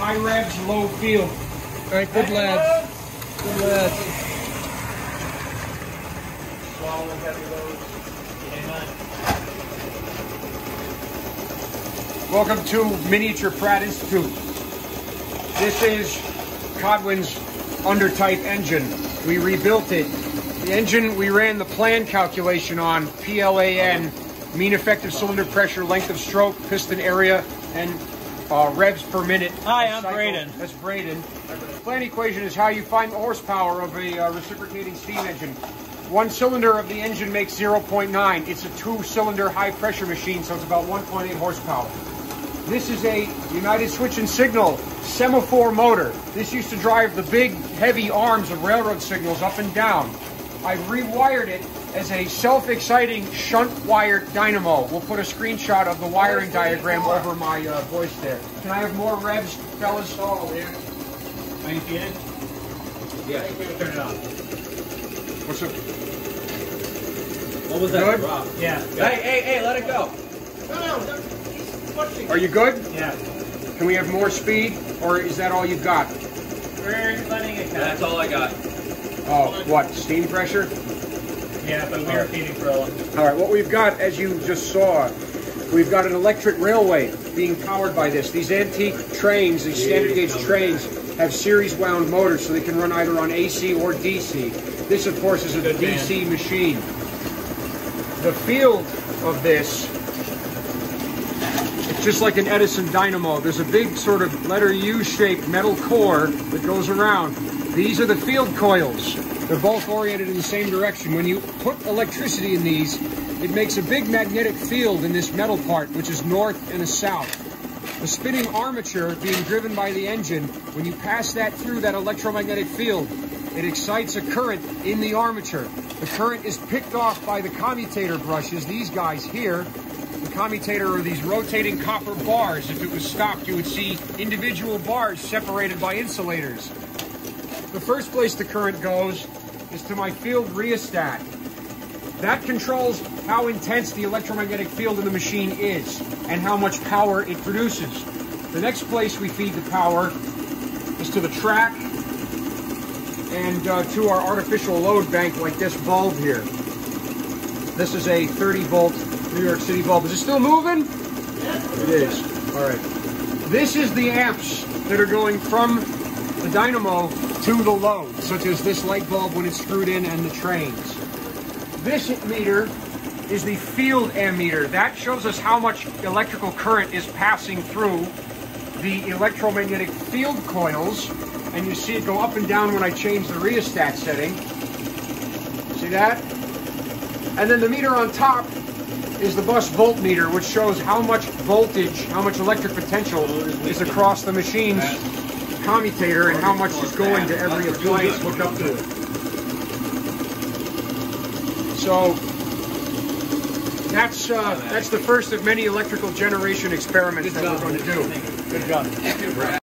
High revs, low field. All right, good lads. Good lads. Heavy loads. Welcome to Miniature Pratt Institute. This is Codwin's undertype engine. We rebuilt it. The engine we ran the plan calculation on, PLAN, mean effective cylinder pressure, length of stroke, piston area, and uh, revs per minute. Hi, I'm Cycle. Braden. That's Braden. The plan equation is how you find the horsepower of a uh, reciprocating steam engine. One cylinder of the engine makes 0.9. It's a two-cylinder high-pressure machine, so it's about 1.8 horsepower. This is a Union Switch and Signal semaphore motor. This used to drive the big, heavy arms of railroad signals up and down. I rewired it as a self-exciting shunt-wired dynamo. We'll put a screenshot of the wiring diagram over my uh, voice there. Can I have more revs, fellas? Oh, yeah. Thank you feeding? Yeah. Turn it on. What's up? What was that drop? Yeah. Hey, hey, hey, let it go. Are you good? Yeah. Can we have more speed, or is that all you've got? We're letting it go. That's all I got. Oh, what? Steam pressure? Yeah, but we are feeding for a All right, what we've got, as you just saw, we've got an electric railway being powered by this. These antique trains, these standard gauge trains, have series wound motors so they can run either on AC or DC. This, of course, is a Good man. DC machine. The field of this, it's just like an Edison dynamo. There's a big sort of letter U shaped metal core that goes around. These are the field coils. They're both oriented in the same direction. When you put electricity in these, it makes a big magnetic field in this metal part, which is north and a south. The spinning armature being driven by the engine, when you pass that through that electromagnetic field, it excites a current in the armature. The current is picked off by the commutator brushes, these guys here. The commutator are these rotating copper bars. If it was stopped, you would see individual bars separated by insulators. The first place the current goes is to my field rheostat. That controls how intense the electromagnetic field in the machine is and how much power it produces. The next place we feed the power is to the track and uh, to our artificial load bank like this bulb here. This is a 30 volt New York City bulb. Is it still moving? It is. All right. This is the amps that are going from the dynamo to the load, such as this light bulb when it's screwed in and the trains. This meter is the field ammeter. That shows us how much electrical current is passing through the electromagnetic field coils. And you see it go up and down when I change the rheostat setting. See that? And then the meter on top is the bus voltmeter, which shows how much voltage, how much electric potential is across the machine's commutator and how much is going to every appliance hooked up to it. So that's uh, that's the first of many electrical generation experiments that we're going to do. Good job.